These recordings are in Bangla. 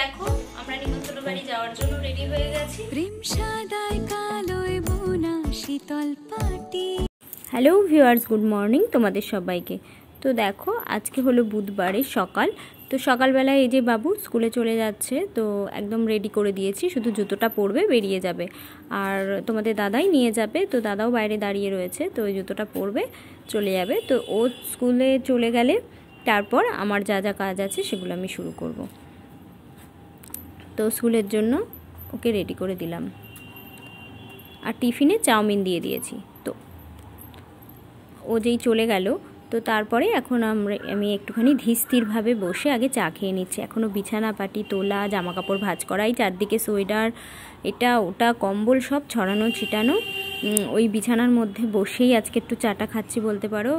দেখো আমরা নিমন্ত্রণ বাড়ি যাওয়ার জন্য রেডি হয়ে গেছি। প্রেম সাদায় কালোয় বোনা শীতল পাটি। হ্যালো ভিউয়ার্স গুড মর্নিং তোমাদের সবাইকে। তো দেখো আজকে হলো বুধবারে সকাল। তো সকালবেলায় এই যে বাবু স্কুলে চলে যাচ্ছে তো একদম রেডি করে দিয়েছি। শুধু জুতোটা পরবে বেরিয়ে যাবে। আর তোমাদের দাদাই নিয়ে যাবে তো দাদাও বাইরে দাঁড়িয়ে রয়েছে তো ওই জুতোটা পরবে চলে যাবে। তো ও স্কুলে চলে গেলে তারপর আমার যা যা কাজ আছে সেগুলো আমি শুরু করব। তো স্কুলের জন্য ওকে রেডি করে দিলাম। আর টিফিনে চাউমিন দিয়ে দিয়েছি। তো ও যেই চলে গেল, তো তারপরে এখন আমরা, আমি একটুখানি ধীরস্থিরভাবে বসে আগে চা খেয়ে নিচ্ছি। এখনও বিছানা পাটি তোলা জামা কাপড় ভাজ করাই, চারদিকে সোয়েটার, এটা ওটা, কম্বল সব ছড়ানো, ছিটানো। ওই বিছানার মধ্যে বসেই আজকে একটু চাটা খাচ্ছি বলতে পারো।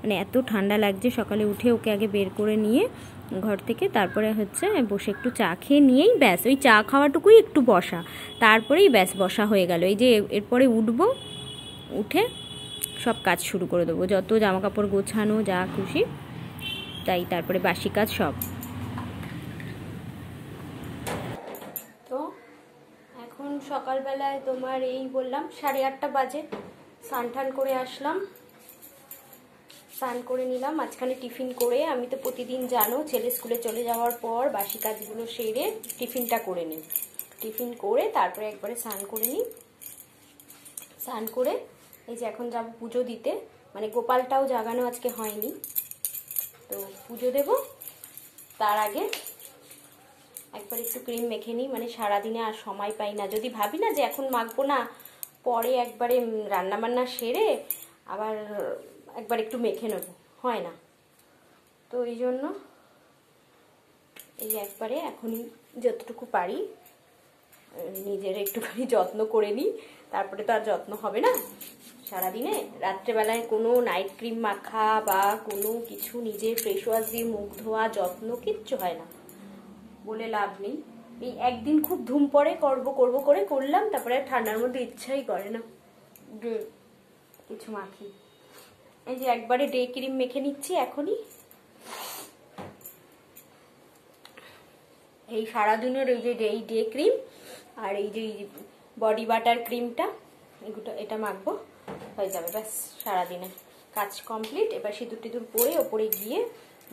মানে এত ঠান্ডা লাগছে, সকালে উঠে ওকে আগে বের করে নিয়ে ঘর থেকে, তারপরে হচ্ছে বসে একটু চা খেয়ে নিয়েই ব্যাস, ওই চা খাওয়াটুকুই একটু বসা। তারপরেই ব্যাস বসা হয়ে গেল। এই যে এরপরে উঠব, উঠে সব কাজ শুরু করে দেবো। যত জামা কাপড় গোছানো, যা খুশি, তাই তারপরে বাসি কাজ সব। তো এখন সকালবেলায় তোমার এই বললাম সাড়ে আটটা বাজে, স্নান করে আসলাম। স্নান করে নিলাম, মাঝখানে টিফিন করে। আমি তো প্রতিদিন জানো, ছেলে স্কুলে চলে যাওয়ার পর বাসি কাজগুলো সেরে টিফিনটা করে নিই। টিফিন করে তারপরে একবারে স্নান করে নিই। স্নান করে এই যে এখন যাব পুজো দিতে। মানে গোপালটাও জাগানো আজকে হয়নি। তো পুজো দেব। তার আগে একবার একটু ক্রিম মেখে নিই। মানে সারাদিনে আর সময় পাই না। যদি ভাবি না যে এখন মাখবো না, পরে একবারে রান্না বান্না সেরে আবার একবার একটু মেখে নেব। হয় না। তো এই জন্য এই একবারে এখনই যতটুকু পারি নিজের একটুখানি যত্ন করে নিই। তারপরে তো আর যত্ন হবে না। সারাদিনে রাত্রেবেলায় কোনো নাইট ক্রিম মাখা বা কোনো কিছু নিজের ফ্রেশ ওয়াশ দিয়ে মুখ ধোয়া, যত্ন কিচ্ছু হয় না। বলে লাভ নেই। এই একদিন খুব ধুম পড়ে, করব করব করে করলাম, তারপরে ঠান্ডার মধ্যে ইচ্ছাই করে না। কিছু মাখি। এই যে একবারে ডে ক্রিম মেখে নিচ্ছি এখনই। এই সারাদিনের এই যে এই ডে ক্রিম আর এই যে বডি বাটার ক্রিমটা এগুলো এটা মাখবো। হয়ে যাবে, ব্যাস সারাদিনে কাজ কমপ্লিট। এবার সিঁদুর টিঁদুর পরে ওপরে গিয়ে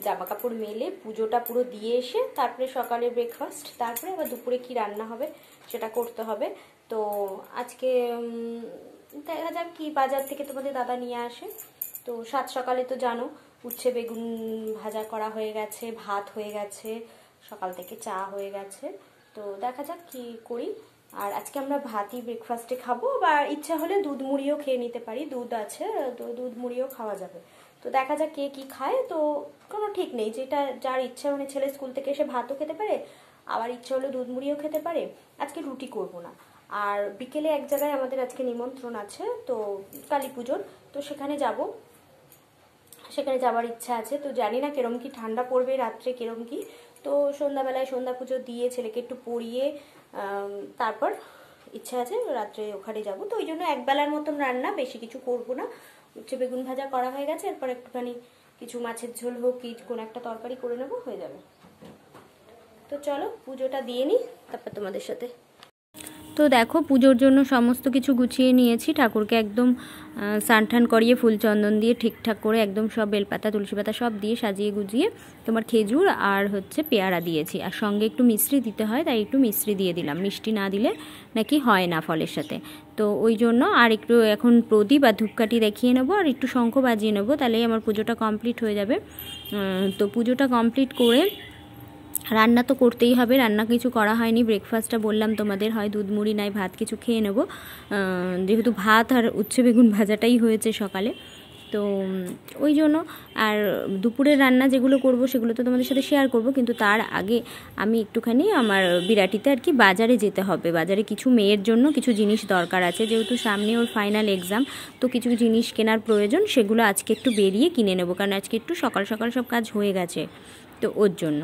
জামা কাপড় মেলে, পুজোটা পুরো দিয়ে এসে তারপরে সকালে ব্রেকফাস্ট তারপরে আবার দুপুরে কি রান্না হবে সেটা করতে হবে। তো আজকে দেখা যাক কি বাজার থেকে তোমাদের দাদা নিয়ে আসে। তো সাত সকালে তো জানো, উচ্ছে, বেগুন ভাজা করা হয়ে গেছে, ভাত হয়ে গেছে, সকাল থেকে চা হয়ে গেছে। তো দেখা যাক কি করি। আর আজকে আমরা ভাতই ব্রেকফাস্টে খাব, বা ইচ্ছা হলে দুধ মুড়িও খেয়ে নিতে পারি, দুধ আছে, তো দুধ মুড়িও খাওয়া যাবে। তো দেখা যাক কে কি খায়, তো কোনো ঠিক নেই, যেটা যার ইচ্ছা মানে ছেলে স্কুল থেকে এসে ভাতও খেতে পারে, আবার ইচ্ছা হলে দুধ মুড়িও খেতে পারে, আজকে রুটি করব না। আর বিকেলে এক জায়গায় আমাদের আজকে নিমন্ত্রণ আছে, তো কালী পুজোর, তো সেখানে যাব। সেখানে যাওয়ার ইচ্ছা আছে। তো জানি না কিরম কি ঠান্ডা পড়বে রাত্রে, কিরম কি। তো সন্ধ্যাবেলায় সন্ধ্যা পুজো দিয়ে ছেলেকে একটু পরিয়ে তারপর ইচ্ছা আছে রাত্রে ওখানে যাব। তো ওই জন্য একবেলার মতন রান্না, বেশি কিছু করব না। উচ্ছে বেগুন ভাজা করা হয়ে গেছে, এরপর একটুখানি কিছু মাছের ঝোল হোক কি, কোনো একটা তরকারি করে নেব, হয়ে যাবে। তো চলো পুজোটা দিয়ে নিই, তারপর তোমাদের সাথে তো দেখো, পুজোর জন্য সমস্ত কিছু গুছিয়ে নিয়েছি। ঠাকুরকে একদম স্নান টান করিয়ে ফুল চন্দন দিয়ে ঠিকঠাক করে একদম সব বেলপাতা, তুলসী পাতা সব দিয়ে সাজিয়ে গুজিয়ে তোমার খেজুর আর হচ্ছে পেয়ারা দিয়েছি। আর সঙ্গে একটু মিশ্রি দিতে হয়, তাই একটু মিশ্রি দিয়ে দিলাম। মিষ্টি না দিলে নাকি হয় না ফলের সাথে। তো ওই জন্য আর একটু এখন প্রদীপ আর ধূপকাঠি দেখিয়ে নেব, আর একটু শঙ্খ বাজিয়ে নেব, তাহলেই আমার পুজোটা কমপ্লিট হয়ে যাবে। তো পুজোটা কমপ্লিট করে রান্না তো করতেই হবে, রান্না কিছু করা হয়নি ব্রেকফাস্টটা বললাম তোমাদের, হয় দুধ, মুড়ি, নাই ভাত কিছু খেয়ে নেব। যেহেতু ভাত আর উচ্ছে বেগুন ভাজাটাই হয়েছে সকালে, তো ওই জন্য। আর দুপুরের রান্না যেগুলো করব সেগুলো তো তোমাদের সাথে শেয়ার করব, কিন্তু তার আগে আমি একটুখানি আমার বিরাটিতে আর কি বাজারে যেতে হবে। বাজারে কিছু মেয়ের জন্য কিছু জিনিস দরকার আছে, যেহেতু সামনে ওর ফাইনাল এক্সাম তো কিছু জিনিস কেনার প্রয়োজন, সেগুলো আজকে একটু বেরিয়ে কিনে নেব, কারণ আজকে একটু সকাল সকাল সব কাজ হয়ে গেছে, তো ওর জন্য।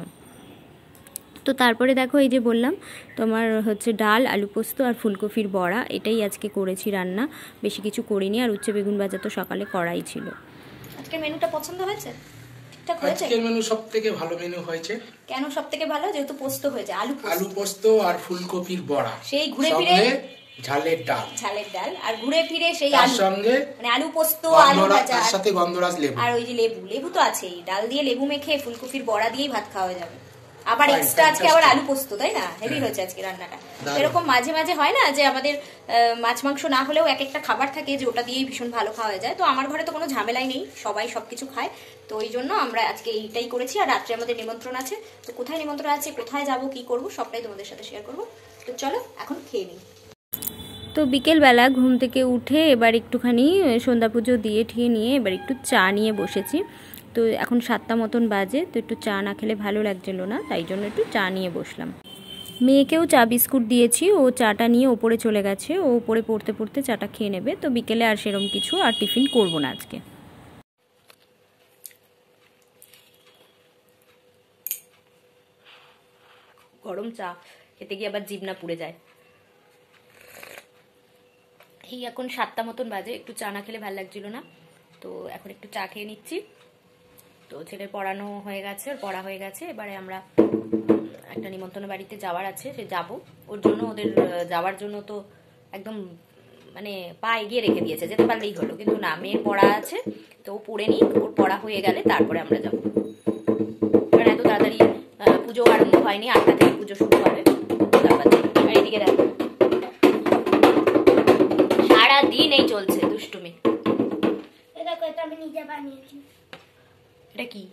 তো তারপরে দেখো এই যে বললাম তোমার হচ্ছে ডাল আলু পোস্ত আর ফুলকপির বড়া এটাই আজকে করেছি রান্না। বেশি কিছু করিনি আর উচ্ছে বেগুন ভাজা তো সকালে করাই ছিল। আজকে মেনুটা পছন্দ হয়েছে? ঠিকঠাক হয়েছে? আজকের মেনু সব থেকে ভালো মেনু হয়েছে। কেন সব থেকে ভালো? যেহেতু পোস্ত হয়েছে আলু পোস্ত। আলু পোস্ত আর ফুলকপির বড়া। সেই ঘুরে ফিরে- ঝালের ডাল। ঝালের ডাল। আর ঘুরে ফিরে সেই তার আলু সঙ্গে মানে আলু পোস্ত আলু ভাজা। তার সাথে গন্ধরাজ লেবু। আর ওই যে লেবু। লেবু তো আছেই। ডাল দিয়ে লেবু মেখে ফুলকপির বড়া দিয়েই ভাত খাওয়া যাবে। আবার এক্সট্রা আজকে আবার আলু পোস্ত তাই না? হেভি হ্যাঁ। হয়েছে আজকে রান্নাটা। এরকম মাঝে মাঝে হয় না যে আমাদের আহ, মাছ মাংস না হলেও এক একটা খাবার থাকে যে ওটা দিয়েই ভীষণ ভালো খাওয়া যায়। তো আমার ঘরে তো কোনো ঝামেলাই নেই সবাই সবকিছু খায়। তো ওই জন্য আমরা আজকে এইটাই করেছি আর রাত্রে আমাদের নিমন্ত্রণ আছে। তো কোথায় নিমন্ত্রণ আছে কোথায় যাব কি করব সবটাই তোমাদের সাথে শেয়ার করব। তো চলো এখন খেয়ে নিই। তো বিকেলবেলা ঘুম থেকে উঠে এবার একটুখানি সন্ধ্যা পুজো দিয়ে ঠিয়ে নিয়ে এবার একটু চা নিয়ে বসেছি। তো এখন সাতটা মতন বাজে, তো একটু চা না খেলে ভালো লাগছিল না, তাই জন্য একটু চা নিয়ে বসলাম। মেয়েকেও চা বিস্কুট দিয়েছি, ও চাটা নিয়ে ওপরে চলে গেছে, ও ওপরে পড়তে পড়তে চাটা খেয়ে নেবে, তো বিকেলে আর সেরম কিছু আর টিফিন করব না আজকে। গরম চা, খেতে গিয়ে আবার জিভ না পুড়ে যায়। এই এখন সাতটা মতন বাজে, একটু চা না খেলে ভালো লাগছিল না, তো এখন একটু চা খেয়ে নিচ্ছি। তো ছেলের পড়ানো হয়ে গেছে, ওর পড়া হয়ে গেছে। এবারে আমরা একটা নিমন্ত্রণ বাড়িতে যাওয়ার আছে, সে যাব। ওর জন্য ওদের যাওয়ার জন্য তো একদম মানে পা এগিয়ে রেখে দিয়েছে, যেতে পারলেই হলো। কিন্তু না, মেয়ের পড়া আছে, তো ও পড়ে নিক, ওর পড়া হয়ে গেলে তারপরে আমরা যাব। কারণ এত তাড়াতাড়ি পুজো আরম্ভ হয়নি, আটটা থেকে পুজো শুরু হবে। দেখো। সারা দিন এই চলছে দুষ্টুমি। এটা আমি নিজে বানিয়েছি। এটা কি?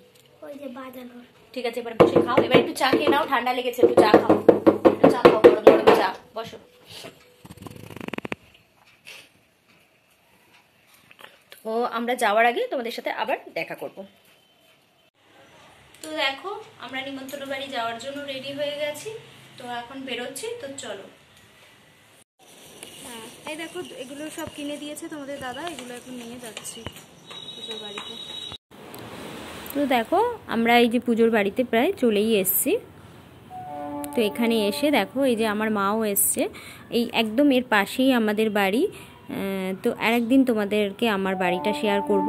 ওই যে বাজানোর। ঠিক আছে এবার বসে খাও। এবার একটু চা খেয়ে নাও ঠান্ডা লেগেছে একটু চা খাও। একটু চা খাও গরম গরম চা। বসো। তো আমরা যাওয়ার আগে তোমাদের সাথে আবার দেখা করব। তো দেখো আমরা নিমন্ত্রণ বাড়ি যাওয়ার জন্য রেডি হয়ে গেছি। তো এখন বেরোচ্ছি তো চলো। হ্যাঁ এই দেখো এগুলো সব কিনে দিয়েছে তোমাদের দাদা এগুলো এখন নিয়ে যাচ্ছি পুজোর বাড়িতে। তো দেখো, আমরা এই যে পুজোর বাড়িতে প্রায় চলেই এসছি। তো এখানে এসে দেখো, এই যে আমার মাও এসছে। এই একদম এর পাশেই আমাদের বাড়ি। তো আর একদিন তোমাদেরকে আমার বাড়িটা শেয়ার করব।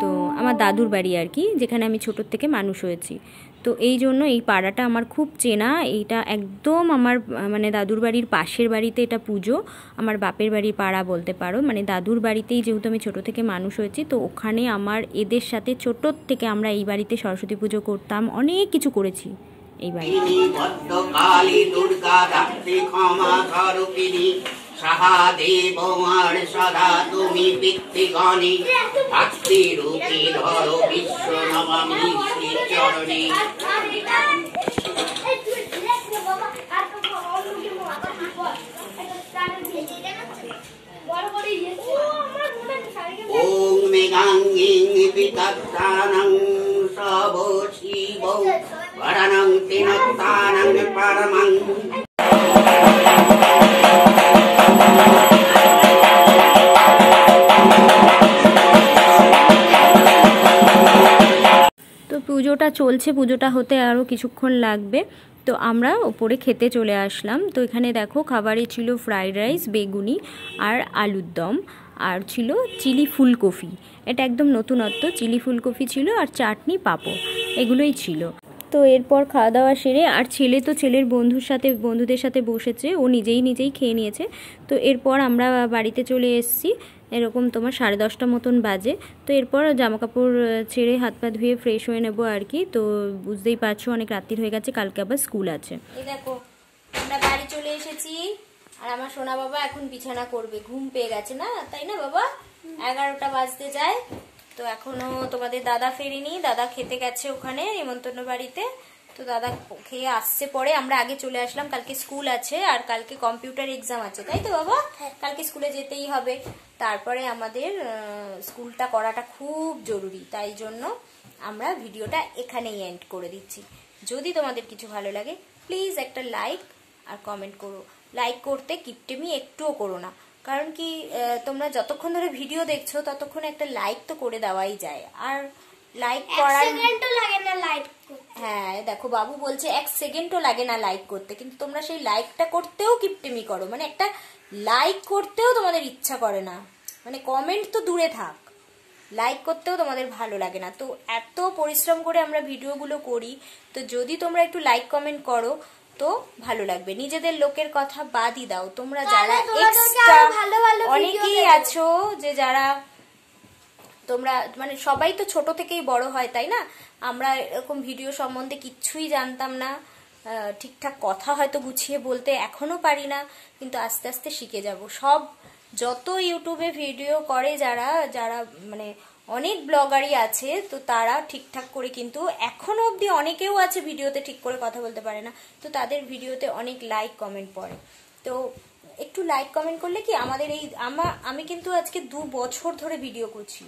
তো আমার দাদুর বাড়ি আর কি, যেখানে আমি ছোটোর থেকে মানুষ হয়েছি। তো এই জন্য এই পাড়াটা আমার খুব চেনা। এইটা একদম আমার মানে দাদুর বাড়ির পাশের বাড়িতে এটা পুজো। আমার বাপের বাড়ির পাড়া বলতে পারো। মানে দাদুর বাড়িতেই যেহেতু আমি ছোট থেকে মানুষ হয়েছি, তো ওখানে আমার এদের সাথে ছোটোর থেকে আমরা এই বাড়িতে সরস্বতী পুজো করতাম। অনেক কিছু করেছি এই বাড়িতে। সাহা দেব আর সদা তুমি পিতৃগণী। ভক্তি রূপী ধর বিশ্ব নমামি শ্রী চরণী। ও বিতত্তানং সব শিব। বরণং তিনত্তানং পরমং। পুজোটা চলছে, পুজোটা হতে আরও কিছুক্ষণ লাগবে। তো আমরা ওপরে খেতে চলে আসলাম। তো এখানে দেখো, খাবারে ছিল ফ্রাইড রাইস বেগুনি আর আলুর দম। আর ছিল চিলি ফুলকপি। এটা একদম নতুনত্ব, চিলি ফুলকপি ছিল আর চাটনি পাঁপড়, এগুলোই ছিল। তো এরপর খাওয়া দাওয়া সেরে, আর ছেলে তো ছেলের বন্ধুর সাথে, বন্ধুদের সাথে বসেছে, ও নিজেই নিজেই খেয়ে নিয়েছে। তো এরপর আমরা বাড়িতে চলে এসেছি। এরকম তোমার সাড়ে দশটা মতন বাজে। তো এরপর জামা কাপড় ছেড়ে হাত পা ধুয়ে ফ্রেশ হয়ে নেব আর কি। তো বুঝতেই পারছ অনেক রাত্রির হয়ে গেছে কালকে আবার স্কুল আছে। দেখো আমরা বাড়ি চলে এসেছি। আর আমার সোনা বাবা এখন বিছানা করবে ঘুম পেয়ে গেছে না? তাই না বাবা? এগারোটা বাজতে যায়। তো এখনও তোমাদের দাদা ফেরেনি দাদা খেতে গেছে ওখানে নিমন্ত্রণ বাড়িতে। তো দাদা খেয়ে আসছে পরে আমরা আগে চলে আসলাম কালকে স্কুল আছে আর কালকে কম্পিউটার এক্সাম আছে তাই তো বাবা? কালকে স্কুলে যেতেই হবে। তারপরে আমাদের স্কুলটা করাটা খুব জরুরি তাই জন্য আমরা ভিডিওটা এখানেই এন্ড করে দিচ্ছি। যদি তোমাদের কিছু ভালো লাগে প্লিজ একটা লাইক আর কমেন্ট করো। লাইক করতে কিপটেমি একটুও করো না। কারণ কি তোমরা যতক্ষণ ধরে ভিডিও দেখছ ততক্ষণ একটা লাইক তো করে দেওয়াই যায়। আর লাইক করার সেকেন্ডও লাগে না লাইট হ্যাঁ দেখো বাবু বলছে এক সেকেন্ডও লাগে না লাইক করতে কিন্তু তোমরা সেই লাইকটা করতেও কিপটেমি করো। মানে একটা লাইক করতেও তোমাদের ইচ্ছা করে না। মানে কমেন্ট তো দূরে থাক। লাইক করতেও তোমাদের ভালো লাগে না। তো এত পরিশ্রম করে আমরা ভিডিওগুলো করি তো যদি তোমরা একটু লাইক কমেন্ট করো তো ভালো লাগবে। নিজেদের লোকের কথা বাদই দাও। তোমরা যারা এক্সট্রা অনেকেই আছো যে যারা তোমরা মানে সবাই তো ছোট থেকেই বড় হয় তাই না? আমরা এরকম ভিডিও সম্বন্ধে কিচ্ছুই জানতাম না। ঠিকঠাক কথা হয়তো গুছিয়ে বলতে এখনও পারি না কিন্তু আস্তে আস্তে শিখে যাব। সব যত ইউটিউবে ভিডিও করে যারা যারা মানে অনেক ব্লগারই আছে, তো তারা ঠিকঠাক করে কিন্তু এখনও অবধি অনেকেও আছে ভিডিওতে ঠিক করে কথা বলতে পারে না, তো তাদের ভিডিওতে অনেক লাইক কমেন্ট পড়ে। তো একটু লাইক কমেন্ট করলে কি আমাদের এই, আমা, আমি কিন্তু আজকে দু বছর ধরে ভিডিও করছি।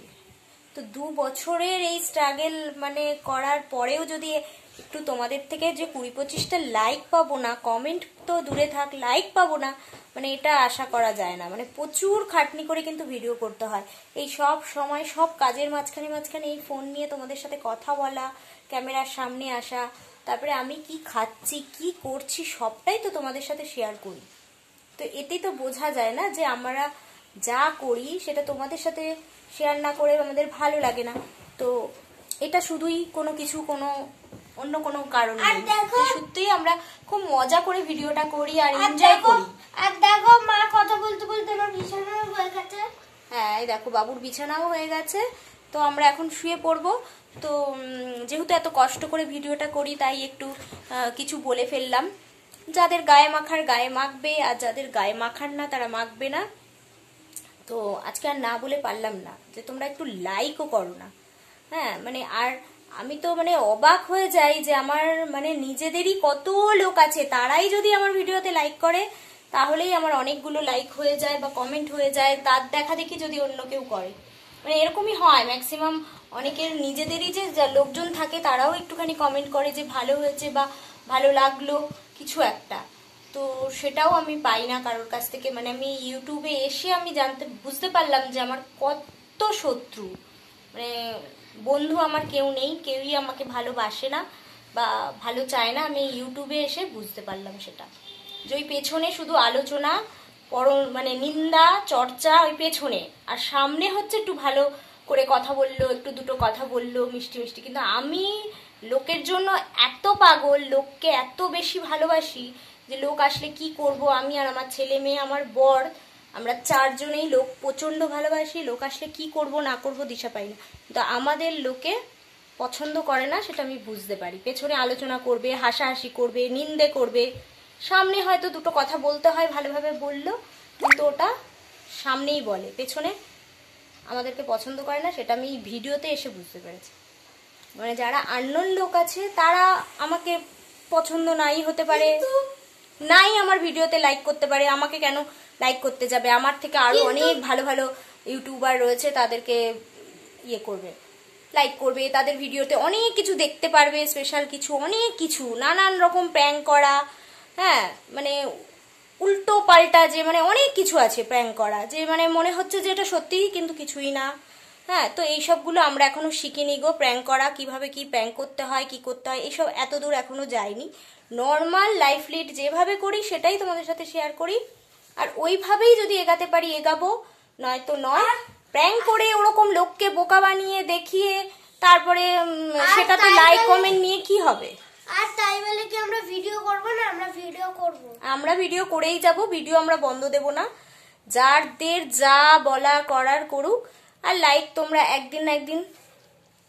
তো দু বছরের এই স্ট্রাগল মানে করার পরেও যদি একটু তোমাদের থেকে যে কুড়ি পঁচিশটা লাইক পাবো না কমেন্ট তো দূরে থাক লাইক পাবো না মানে এটা আশা করা যায় না। মানে প্রচুর খাটনি করে কিন্তু ভিডিও করতে হয়। এই সব সময়, সব কাজের মাঝখানে মাঝখানে এই ফোন নিয়ে তোমাদের সাথে কথা বলা, ক্যামেরার সামনে আসা, তারপরে আমি কি খাচ্ছি, কি করছি, সবটাই তো তোমাদের সাথে শেয়ার করি। তো এতেই তো বোঝা যায় না যে আমরা যা করি, সেটা তোমাদের সাথে শেয়ার না করে আমাদের ভালো লাগে না। তো এটা শুধুই কোনো কিছু, কোনো অন্য কোনো কারণ নেই। সত্যিই আমরা খুব মজা করে ভিডিওটা করি আর এনজয় করি। আর দেখো মা কথা বলতে বলতে আমার বিছানা হয়ে গেছে। হ্যাঁ এই দেখো বাবুর বিছানাও হয়ে গেছে। তো আমরা এখন শুয়ে পড়ব। তো যেহেতু এত কষ্ট করে ভিডিওটা করি তাই একটু কিছু বলে ফেললাম। যাদের গায়ে মাখার গায়ে মাখবে আর যাদের গায়ে মাখার না তারা মাখবে না। তো আজকে আর না বলে পারলাম না। যে তোমরা একটু লাইকও করো না। হ্যাঁ মানে আর আমি তো মানে অবাক হয়ে যাই যে আমার মানে নিজেদেরই কত লোক আছে। তারাই যদি আমার ভিডিওতে লাইক করে, তাহলেই আমার অনেকগুলো লাইক হয়ে যায় বা কমেন্ট হয়ে যায়। তার দেখা দেখি যদি অন্য কেউ করে। মানে এরকমই হয়। ম্যাক্সিমাম অনেকের নিজেদেরই যে লোকজন থাকে, তারাও একটুখানি কমেন্ট করে যে ভালো হয়েছে বা ভালো লাগল কিছু একটা। তো সেটাও আমি পাই না কারোর কাছ থেকে। মানে আমি ইউটিউবে এসে আমি জানতে, বুঝতে পারলাম যে আমার কত শত্রু। মানে বন্ধু আমার কেউ নেই, কেউই আমাকে ভালোবাসে না বা ভালো চায় না। আমি ইউটিউবে এসে বুঝতে পারলাম সেটা। যে ওই পেছনে শুধু আলোচনা, পর মানে নিন্দা, চর্চা ওই পেছনে। আর সামনে হচ্ছে একটু ভালো করে কথা বলল, একটু দুটো কথা বলল, মিষ্টি মিষ্টি। কিন্তু আমি লোকের জন্য এত পাগল, লোককে এত বেশি ভালোবাসি যে লোক আসলে কি করব? আমি আর আমার ছেলে মেয়ে, আমার বর আমরা চারজনেই লোক প্রচণ্ড ভালোবাসি লোক আসলে কি করব না করব দিশা পাই না। কিন্তু আমাদের লোকে পছন্দ করে না সেটা আমি বুঝতে পারি। পেছনে আলোচনা করবে হাসাহাসি করবে নিন্দে করবে। সামনে হয়তো দুটো কথা বলতে হয় ভালোভাবে বলল কিন্তু ওটা সামনেই বলে। পেছনে আমাদেরকে পছন্দ করে না সেটা আমি ভিডিওতে এসে বুঝতে পেরেছি। মানে যারা আননোন লোক আছে তারা আমাকে পছন্দ নাই হতে পারে। নাই আমার ভিডিওতে লাইক করতে পারে। আমাকে কেন লাইক করতে যাবে। আমার থেকে আরও অনেক ভালো ভালো ইউটিউবার রয়েছে তাদেরকে ইয়ে করবে লাইক করবে। তাদের ভিডিওতে অনেক কিছু দেখতে পারবে স্পেশাল কিছু অনেক কিছু নানান রকম প্র্যাঙ্ক করা হ্যাঁ মানে উল্টো পাল্টা যে মানে অনেক কিছু আছে প্র্যাঙ্ক করা যে মানে মনে হচ্ছে যে এটা সত্যিই কিন্তু কিছুই না। হ্যাঁ তো এই সবগুলো আমরা এখনও শিখিনি গো প্র্যাঙ্ক করা কীভাবে কি প্র্যাঙ্ক করতে হয় কি করতে হয় এইসব এত দূর এখনও যায়নি নর্মাল লাইফ লিড যেভাবে করি সেটাই তোমাদের সাথে শেয়ার করি। আর ওইভাবেই যদি এগাতে পারি এগাবো নয়তো নয়। প্র্যাঙ্ক করে ওরকম লোককে বোকা বানিয়ে দেখিয়ে তারপরে সেটা তো লাইক কমেন্ট নিয়ে কি হবে? আর তাই বলে কি আমরা ভিডিও করব না? আমরা ভিডিও করব। আমরা ভিডিও করেই যাব ভিডিও আমরা বন্ধ দেব না। যারদের যা বলা করার করুক আর লাইক তোমরা একদিন না একদিন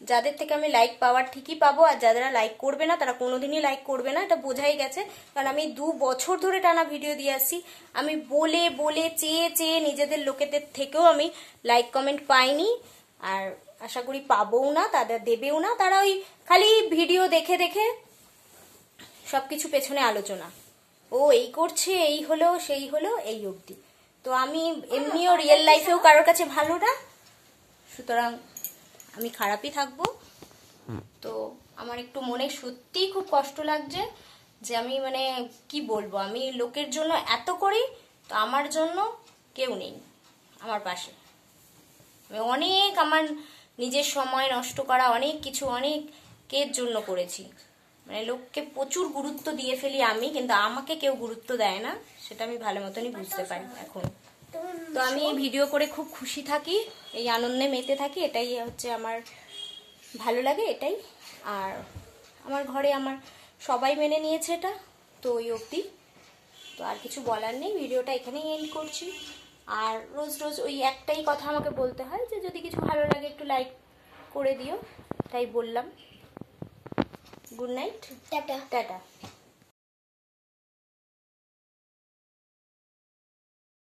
যাদের থেকে আমি লাইক পাওয়ার ঠিকই পাবো আর যারা লাইক করবে না তারা কোনোদিনই লাইক করবে না এটা বোঝাই গেছে। কারণ আমি দু বছর ধরে টানা ভিডিও দিয়ে আসছি আমি বলে বলে চেয়ে চেয়ে নিজেদের লোকেদের থেকেও আমি লাইক কমেন্ট পাইনি। আর আশা করি পাবোও না তাদের দেবেও না। তারা ওই খালি ভিডিও দেখে দেখে সব কিছু পেছনে আলোচনা। ও এই করছে এই হলো সেই হলো এই অবধি। তো আমি এমনিও রিয়েল লাইফেও কারোর কাছে ভালো না। সুতরাং আমি খারাপই থাকব। তো আমার একটু মনে সত্যিই খুব কষ্ট লাগছে যে আমি মানে কি বলব আমি লোকের জন্য এত করি তো আমার জন্য কেউ নেই আমার পাশে। আমি অনেক আমার নিজের সময় নষ্ট করা অনেক কিছু অনেকের জন্য করেছি। মানে লোককে প্রচুর গুরুত্ব দিয়ে ফেলি আমি কিন্তু আমাকে কেউ গুরুত্ব দেয় না সেটা আমি ভালো মতনই বুঝতে পারি এখন। তো আমি এই ভিডিও করে খুব খুশি থাকি এই আনন্দে মেতে থাকি এটাই হচ্ছে আমার ভালো লাগে এটাই। আর আমার ঘরে আমার সবাই মেনে নিয়েছে এটা তো ওই অবধি। তো আর কিছু বলার নেই ভিডিওটা এখানেই এন্ড করছি। আর রোজ রোজ ওই একটাই কথা আমাকে বলতে হয় যে যদি কিছু ভালো লাগে একটু লাইক করে দিও তাই বললাম। Good night tata. টাটা।